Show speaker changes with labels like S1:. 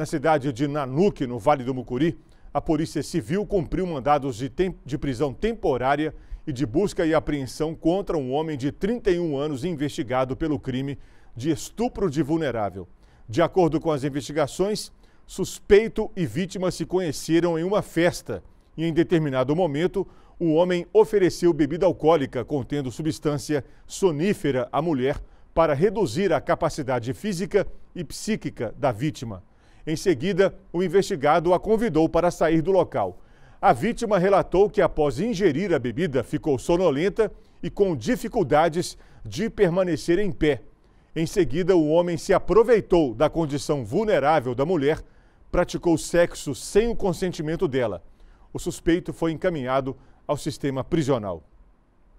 S1: Na cidade de Nanuque, no Vale do Mucuri, a Polícia Civil cumpriu mandados de, de, prisão temporária e de busca e apreensão contra um homem de 31 anos investigado pelo crime de estupro de vulnerável. De acordo com as investigações, suspeito e vítima se conheceram em uma festa e, em determinado momento, o homem ofereceu bebida alcoólica contendo substância sonífera à mulher para reduzir a capacidade física e psíquica da vítima. Em seguida, o investigado a convidou para sair do local. A vítima relatou que, após ingerir a bebida, ficou sonolenta e com dificuldades de permanecer em pé. Em seguida, o homem se aproveitou da condição vulnerável da mulher, praticou sexo sem o consentimento dela. O suspeito foi encaminhado ao sistema prisional.